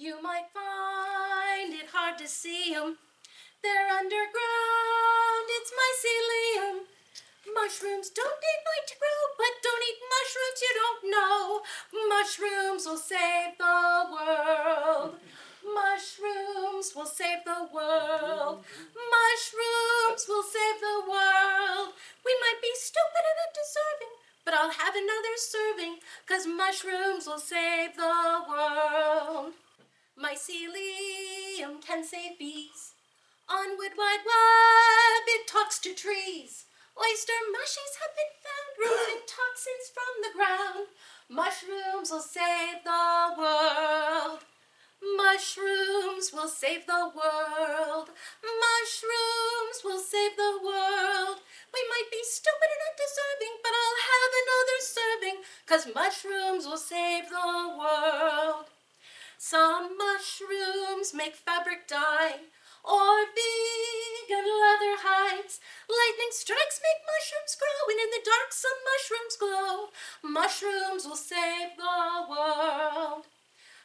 You might find it hard to see 'em. They're underground, it's mycelium. Mushrooms don't need light to grow, but don't eat mushrooms you don't know. Mushrooms will save the world. Mushrooms will save the world. Mushrooms will save the world. We might be stupid and undeserving, but I'll have another serving, cause mushrooms will save the world. Mycelium can save bees. On Wood Wide Web, it talks to trees. Oyster mushies have been found removing toxins from the ground. Mushrooms will save the world. Mushrooms will save the world. Mushrooms will save the world. We might be stupid and undeserving, but I'll have another serving, cause mushrooms will save the world. Some mushrooms make fabric dye or vegan leather hides. Lightning strikes make mushrooms grow, and in the dark some mushrooms glow. Mushrooms will save the world.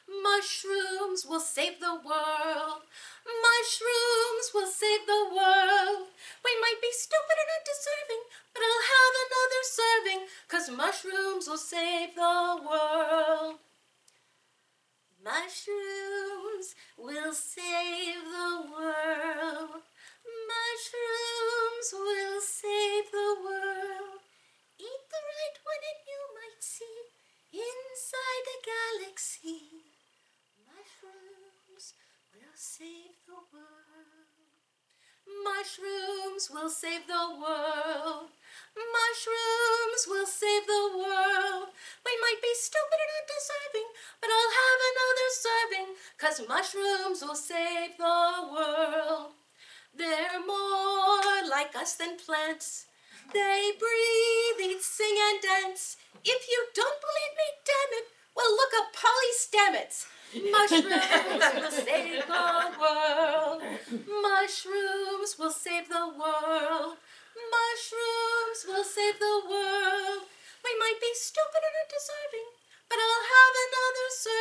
Mushrooms will save the world. Mushrooms will save the world. We might be stupid and undeserving, but I'll have another serving, cause mushrooms will save the world. Mushrooms save the world. Mushrooms will save the world. Eat the right one and you might see inside a galaxy. Mushrooms will save the world. Mushrooms will save the world. Mushrooms will save the cause mushrooms will save the world. They're more like us than plants. They breathe, eat, sing, and dance. If you don't believe me, damn it, well, look up Polly. Mushrooms will save the world. Mushrooms will save the world. Mushrooms will save the world. We might be stupid and undeserving, but I'll have another serving,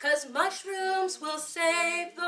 cause mushrooms will save the